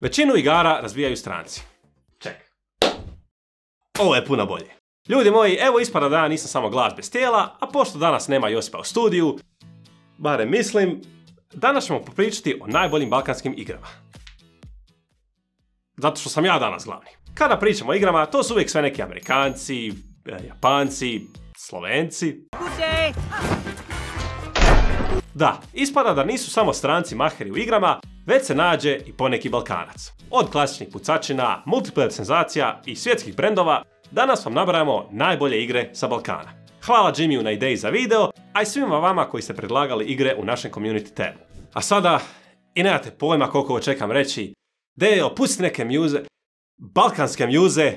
Većinu igara razvijaju stranci. Ček. Ovo je puno bolje. Ljudi moji, evo ispada da ja nisam samo glas bez tijela, a pošto danas nema Josipa u studiju, barem mislim, danas ćemo popričati o najboljim balkanskim igrama. Zato što sam ja danas glavni. Kada pričamo o igrama, to su uvijek sve neki Amerikanci, e, Japanci, Slovenci. Da, ispada da nisu samo stranci maheri u igrama, već se nađe i poneki Balkanac. Od klasičnih pucačina, multiplayer senzacija i svjetskih brendova, danas vam nabrajamo najbolje igre sa Balkana. Hvala Jimmyu na ideji za video, a i svima vama koji ste predlagali igre u našem community tabu. A sada, i nemate pojma koliko ovo čekam reći, Dejo, pusti neke mjuze, balkanske mjuze,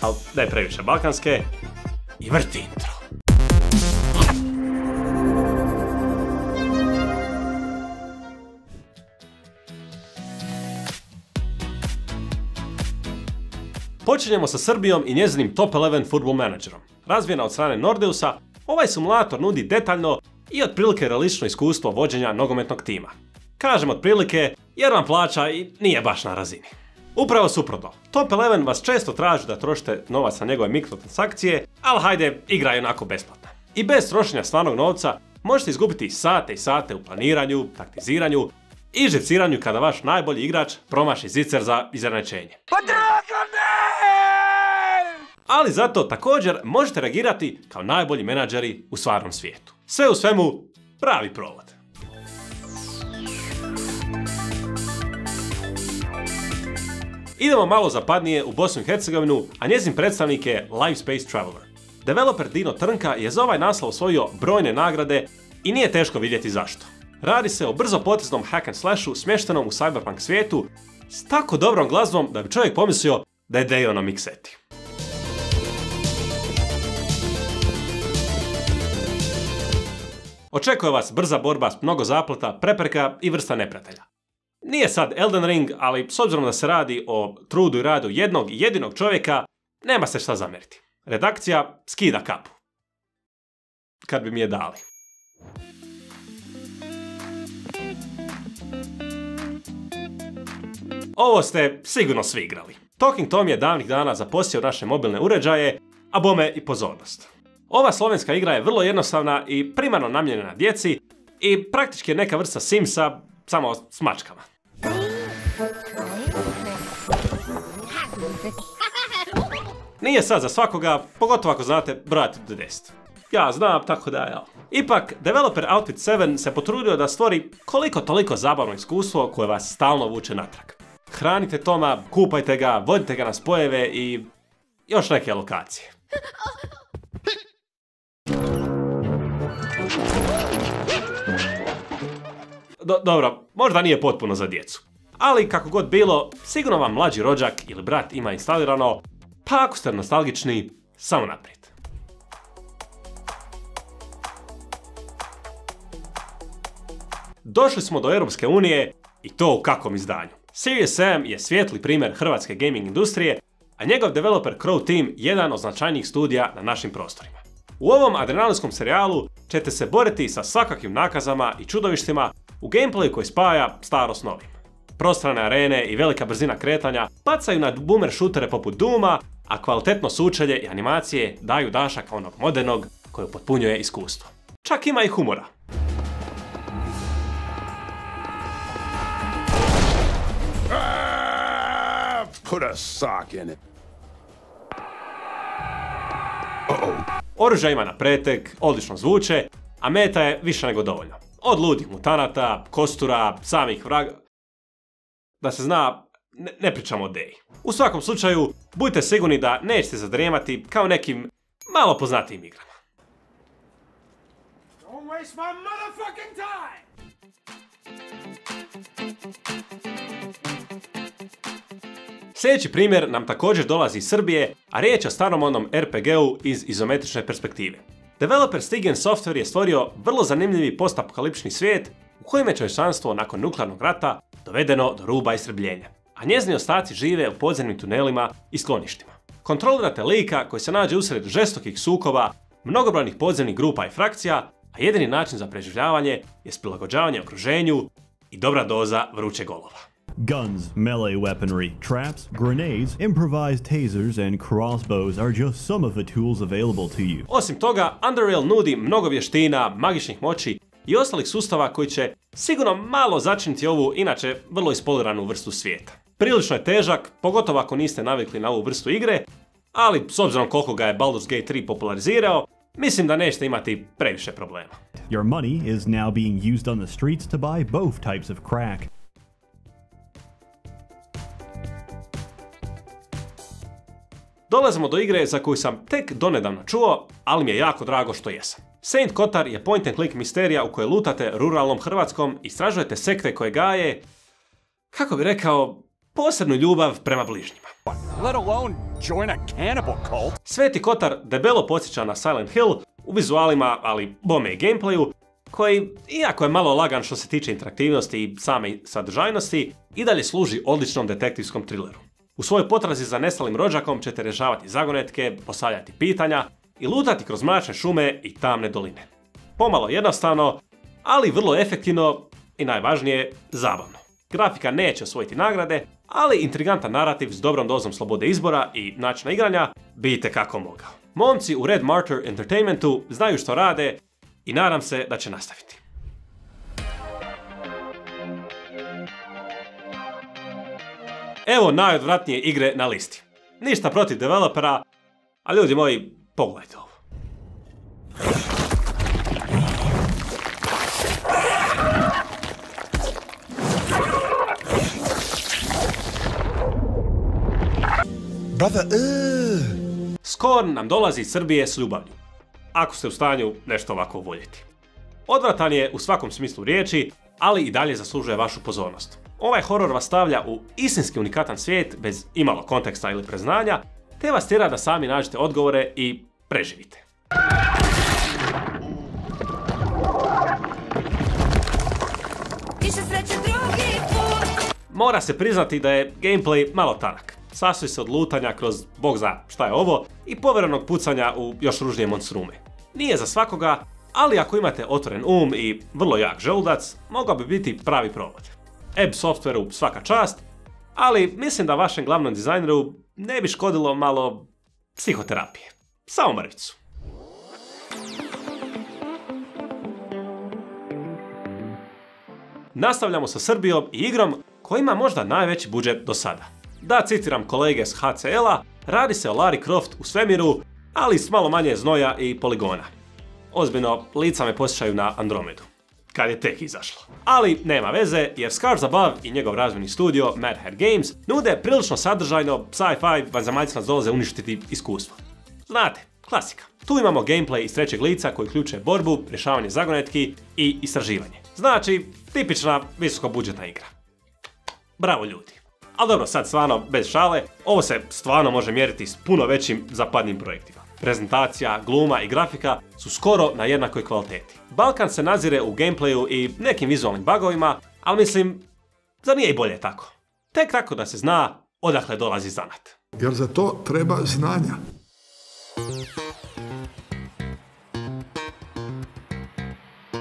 ali ne previše balkanske, i vrti intro. Počinjemo sa Srbijom i njezinim Top 11 Football Managerom. Razvijena od strane Nordeusa, ovaj simulator nudi detaljno i otprilike realistično iskustvo vođenja nogometnog tima. Kažem otprilike jer vam plaća i nije baš na razini. Upravo suprotno, Top 11 vas često traži da trošite novac na njegove mikrotransakcije, ali hajde, igra je onako besplatna. I bez trošenja stvarnog novca možete izgubiti sate i sate u planiranju, taktiziranju i živciranju kada vaš najbolji igrač promaši zicer za izrečenje. Pa drago ne! Ali zato također možete reagirati kao najbolji menadžeri u stvarnom svijetu. Sve u svemu, pravi provod. Idemo malo zapadnije u Bosnu i Hercegovinu, a njezin predstavnik je Lifespace Traveler. Developer Dino Trnka je za ovaj naslov osvojio brojne nagrade i nije teško vidjeti zašto. Radi se o brzo poteznom hack and slashu smještenom u cyberpunk svijetu s tako dobrom glazbom da bi čovjek pomislio da je Dejo na Očekuje vas brza borba s mnogo zaplata, prepreka i vrsta neprijatelja. Nije sad Elden Ring, ali s obzirom da se radi o trudu i radu jednog i jedinog čovjeka, nema se šta zamjeriti. Redakcija skida kapu. Kad bi mi je dali. Ovo ste sigurno svi igrali. Talking Tom je davnih dana zaposio naše mobilne uređaje, a bome i pozornost. Ova slovenska igra je vrlo jednostavna i primarno namjenjena djeci i praktički je neka vrsta Simsa, samo s mačkama. Nije sad za svakoga, pogotovo ako znate brojati do 10. Ja znam, tako da ja. Ipak, developer Outfit 7 se potrudio da stvori koliko toliko zabavno iskustvo koje vas stalno vuče natrag. Hranite Toma, kupajte ga, vodite ga na spojeve i još neke lokacije. Do- dobro, možda nije potpuno za djecu. Ali kako god bilo, sigurno vam mlađi rođak ili brat ima instalirano, pa ako ste nostalgični, samo naprijed. Došli smo do Europske unije i to u kakvom izdanju. Serious Sam je svijetli primjer hrvatske gaming industrije, a njegov developer Crow Team jedan od značajnijih studija na našim prostorima. U ovom adrenalinskom serijalu ćete se boriti sa svakakvim nakazama i čudovištima u gameplayu koji spaja staro s novim. Prostrane arene i velika brzina kretanja bacaju na boomer šutere poput Duma, a kvalitetno sučelje i animacije daju dašak onog modernog koji potpunjuje iskustvo. Čak ima i humora. Ah, put a sock in it. Oružja ima na pretek, odlično zvuče, a meta je više nego dovoljno. Od ludih mutanata, kostura, samih vraga... Da se zna, ne, pričamo o Deji. U svakom slučaju, budite sigurni da nećete zadrijemati kao nekim malo poznatijim igrama. Waste my motherfucking time! Sljedeći primjer nam također dolazi iz Srbije, a riječ je o staromodnom RPG-u iz izometrične perspektive. Developer Stigen Software je stvorio vrlo zanimljivi postapokaliptični svijet u kojem je čovječanstvo nakon nuklearnog rata dovedeno do ruba istrebljenja, a njezini ostaci žive u podzemnim tunelima i skloništima. Kontrolirate lika koji se nađe usred žestokih sukoba, mnogobrojnih podzemnih grupa i frakcija, a jedini način za preživljavanje je prilagođavanje okruženju i dobra doza vruće golova. Guns, melee weaponry, traps, grenades, improvised tasers, and crossbows are just some of the tools available to you. Osim toga, Underreal nudi mnogo vještina, magičnih moći i ostalih sustava koji će sigurno malo začiniti ovu inače vrlo ispoliranu vrstu svijeta. Prilično je težak, pogotovo ako niste navikli na ovu vrstu igre, ali s obzirom koliko ga je Baldur's Gate 3 popularizirao, mislim da nećete imati previše problema. Your money is now being used on the streets to buy both types of crack. Dolazimo do igre za koju sam tek donedavno čuo, ali mi je jako drago što jesam. Saint Kotar je point and click misterija u kojoj lutate ruralnom Hrvatskom, istražujete sekte koje gaje, kako bi rekao, posebnu ljubav prema bližnjima. Sveti Kotar debelo podsjeća na Silent Hill u vizualima, ali bome i gameplayu, koji, iako je malo lagan što se tiče interaktivnosti i same sadržajnosti, i dalje služi odličnom detektivskom thrilleru. U svojoj potrazi za nestalim rođakom ćete rješavati zagonetke, postavljati pitanja i lutati kroz mračne šume i tamne doline. Pomalo jednostavno, ali vrlo efektivno i najvažnije, zabavno. Grafika neće osvojiti nagrade, ali intrigantan narativ s dobrom dozom slobode izbora i načina igranja bi kako mogao. Momci u Red Martyr Entertainmentu znaju što rade i nadam se da će nastaviti. Evo najodvratnije igre na listi. Ništa protiv developera, a ljudi moji, pogledajte ovo. Brother, Skorn nam dolazi iz Srbije s ljubavlju. Ako ste u stanju nešto ovako voljeti. Odvratan je u svakom smislu riječi, ali i dalje zaslužuje vašu pozornost. Ovaj horor vas stavlja u istinski unikatan svijet bez imalo konteksta ili preznanja, te vas tjera da sami nađete odgovore i preživite. Mora se priznati da je gameplay malo tanak. Sastoji se od lutanja kroz bog za šta je ovo i povjerenog pucanja u još ružnije monstrume. Nije za svakoga, ali ako imate otvoren um i vrlo jak želudac, mogao bi biti pravi provod. Ebb Softwareu svaka čast, ali mislim da vašem glavnom dizajneru ne bi škodilo malo psihoterapije. Samo mrvicu. Nastavljamo sa Srbijom i igrom koja ima možda najveći budžet do sada. Da citiram kolege s HCL-a, radi se o Lara Croft u svemiru, ali s malo manje znoja i poligona. Ozbiljno, lica me posjećaju na Andromedu, kad je tek izašlo. Ali nema veze, jer Scars Above i njegov razvojni studio Mad Hat Games nude prilično sadržajno sci-fi vanzemaljci nas uništiti iskustvo. Znate, klasika. Tu imamo gameplay iz trećeg lica koji uključuje borbu, rješavanje zagonetki i istraživanje. Znači, tipična visoko budžetna igra. Bravo ljudi. Ali dobro, sad stvarno, bez šale, ovo se stvarno može mjeriti s puno većim zapadnim projektima. Prezentacija, gluma i grafika su skoro na jednakoj kvaliteti. Balkan se nazire u gameplayu i nekim vizualnim bugovima, ali mislim, zar nije i bolje tako? Tek tako da se zna odakle dolazi zanat. jer za to treba znanja.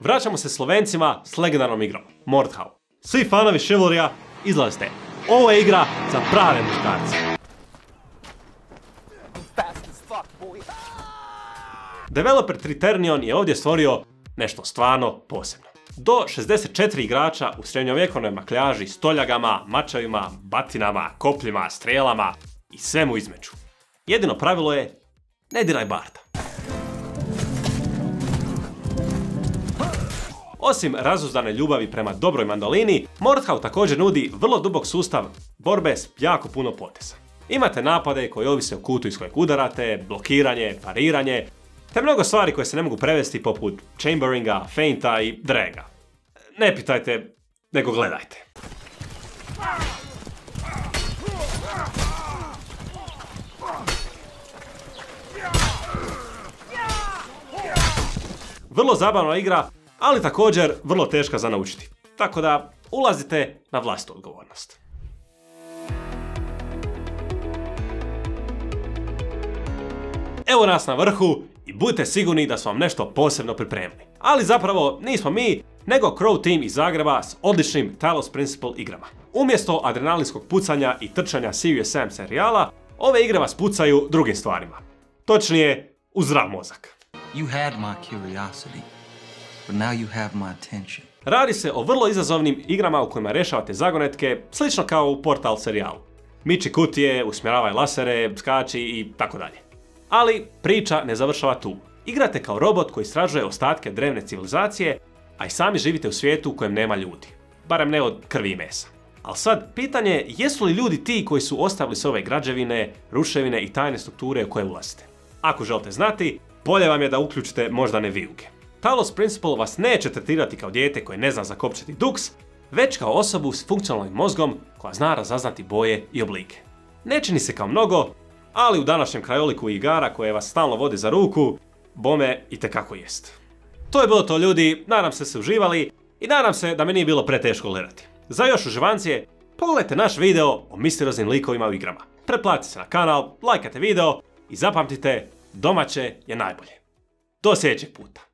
Vraćamo se Slovencima s legendarnom igrom, Mordhau. Svi fanovi Chivalrya, izlazite. Ovo je igra za prave muškarce. Developer Triternion je ovdje stvorio nešto stvarno posebno. Do 64 igrača u srednjovjekovnoj makljaži, stoljagama, mačevima, batinama, kopljima, strelama i svemu između. Jedino pravilo je ne diraj Barta. Osim razuzdane ljubavi prema dobroj mandolini, Mordhau također nudi vrlo dubok sustav borbe s jako puno poteza. Imate napade koji ovise o kutu iz kojeg udarate, blokiranje, pariranje, te mnogo stvari koje se ne mogu prevesti poput chamberinga, feinta i draga. Ne pitajte, nego gledajte. Vrlo zabavna igra, ali također vrlo teška za naučiti. Tako da ulazite na vlastitu odgovornost. Evo nas na vrhu i budite sigurni da smo vam nešto posebno pripremili. Ali zapravo nismo mi, nego Crow Team iz Zagreba s odličnim Talos Principle igrama. Umjesto adrenalinskog pucanja i trčanja Serious Sam serijala, ove igre vas pucaju drugim stvarima. Točnije, u zdrav mozak. You had my curiosity, but now you have my attention. Radi se o vrlo izazovnim igrama u kojima rješavate zagonetke, slično kao u Portal serijalu. Miči kutije, usmjeravaj lasere, skači i tako dalje. Ali priča ne završava tu. Igrate kao robot koji istražuje ostatke drevne civilizacije, a i sami živite u svijetu u kojem nema ljudi. Barem ne od krvi i mesa. Ali sad, pitanje je jesu li ljudi ti koji su ostavili sve ove građevine, ruševine i tajne strukture u koje ulazite? Ako želite znati, bolje vam je da uključite moždane vijuge. Talos Principle vas neće tretirati kao dijete koje ne zna zakopčati duks, već kao osobu s funkcionalnim mozgom koja zna razaznati boje i oblike. Ne čini se kao mnogo, ali u današnjem krajoliku igara koje vas stalno vode za ruku, bome i tekako jest. To je bilo to ljudi, nadam se se uživali i nadam se da me nije bilo preteško gledati. Za još uživancije, pogledajte naš video o misterioznim likovima u igrama. Pretplatite se na kanal, lajkate video i zapamtite, domaće je najbolje. Do sljedećeg puta.